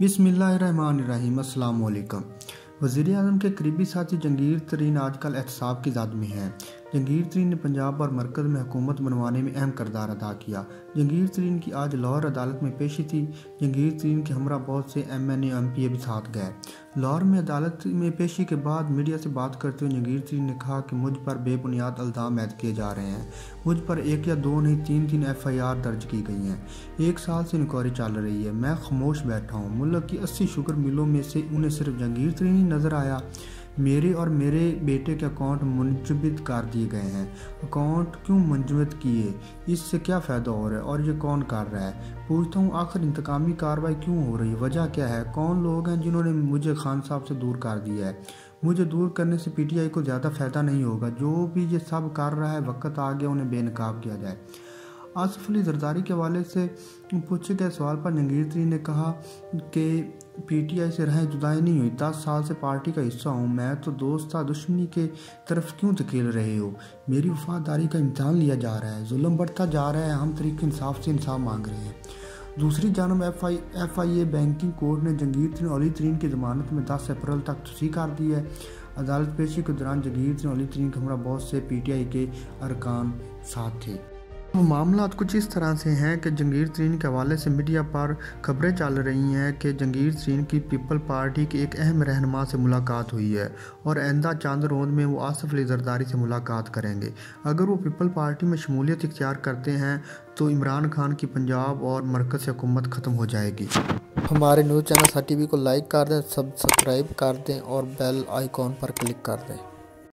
बिसमीम अल्लाम वज़ी अजम के करीबी साथी जंगीर तरीन आजकल एहतसाब की जद में हैं। जंगीर तरीन ने पंजाब और मरकज़ में हुकूमत बनवाने में अहम करदार अदा किया। जंगीर तरीन की आज लाहौर अदालत में पेशी थी। जंगीर तरीन के हमरा बहुत से M N M P A भी साथ गए। लाहौर में अदालत में पेशी के बाद मीडिया से बात करते हुए जंगीर तरीन ने कहा कि मुझ पर बेबुनियाद अल्जाम ऐद किए जा रहे हैं। मुझ पर एक या दो नहीं, तीन तीन एफ़ आई आर दर्ज की गई हैं। एक साल से इंक्वायरी चल रही है। मैं खामोश बैठा हूँ। मुल्क की अस्सी शुगर मिलों में से उन्हें सिर्फ़ जंगीर तरीन ही नज़र आया। मेरे और मेरे बेटे के अकाउंट मुंजबित कर दिए गए हैं। अकाउंट क्यों मुंजबित किए? इससे क्या फ़ायदा हो रहा है? और ये कौन कर रहा है? पूछता हूँ, आखिर इंतकामी कार्रवाई क्यों हो रही है? वजह क्या है? कौन लोग हैं जिन्होंने मुझे खान साहब से दूर कर दिया है? मुझे दूर करने से पीटीआई को ज़्यादा फ़ायदा नहीं होगा। जो भी ये सब कर रहा है, वक्त आ गया उन्हें बेनकाब किया जाए। आसफ अली जरदारी के हवाले से पूछे गए सवाल पर जंगीर ने कहा कि पीटीआई से रहें जुदाई नहीं हुई। दस साल से पार्टी का हिस्सा हूँ। मैं तो दोस्त था, दुश्मनी के तरफ़ क्यों धकेल रहे हो? मेरी वफादारी का इम्तहान लिया जा रहा है। जुल्म बढ़ता जा रहा है। हम तरीके इंसाफ से इंसाफ मांग रहे हैं। दूसरी जानब F I F I A banking court ने जंगीर तरीन अली तरीन की जमानत में दस अप्रैल तक तोसी कर दी है। अदालत पेशी के दौरान जंगीर तरीन अली तरीन के हमरा बहुत से पी टी आई के अरकान साथ थे। तो मामला कुछ इस तरह से हैं कि जंगीर तरीन के हवाले से मीडिया पर खबरें चल रही हैं कि जंगीर तरीन की पीपल पार्टी के एक अहम रहनमा से मुलाकात हुई है और आइंदा चाँद रोज में वो आसफ अली जरदारी से मुलाकात करेंगे। अगर वो पीपल पार्टी में शमूलियत इख्तियार करते हैं तो इमरान खान की पंजाब और मरकज़ हुकूमत ख़त्म हो जाएगी। हमारे न्यूज़ चैनल सा टी को लाइक कर दें, सब्सक्राइब कर दें और बेल आइकॉन पर क्लिक कर दें।